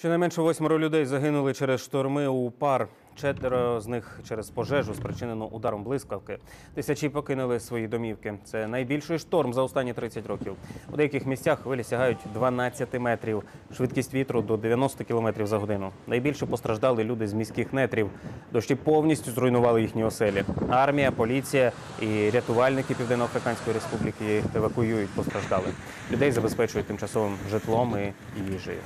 Щонайменше восьмеро людей загинули через шторми у пар. Четверо з них через пожежу, спричинену ударом блискавки. Тисячі покинули свої домівки. Це найбільший шторм за останні 30 років. У деяких місцях хвилі сягають 12 метрів. Швидкість вітру до 90 км за годину. Найбільше постраждали люди з міських нетрів. Дощі повністю зруйнували їхні оселі. Армія, поліція і рятувальники Південно-Африканської Республіки евакуюють постраждалих. Людей забезпечують тимчасовим житлом і їжею.